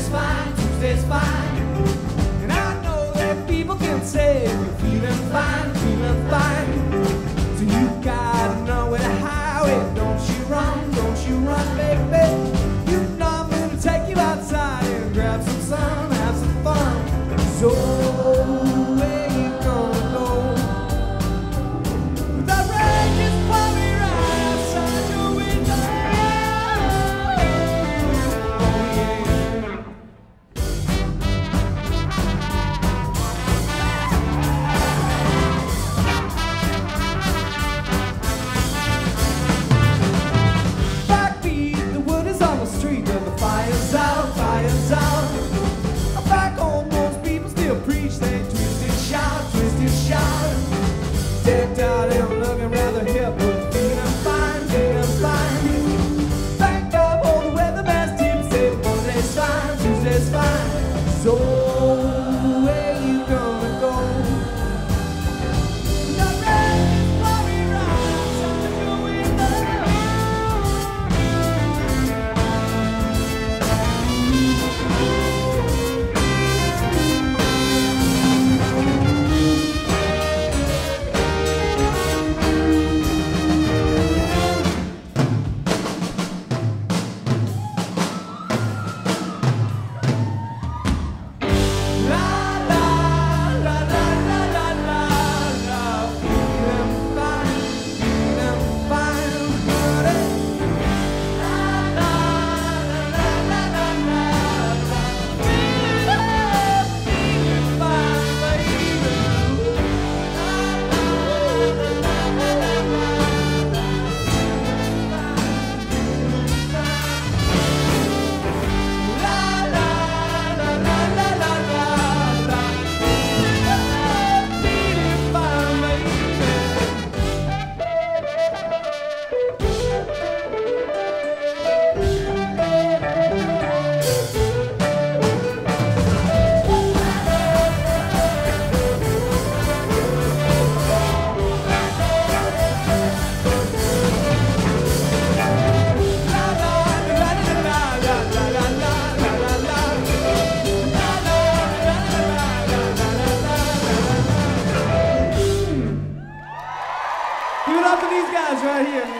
Tuesday's fine, Tuesday's fine. And I know that people can say, you're feeling fine, feeling fine. So guys right here, man.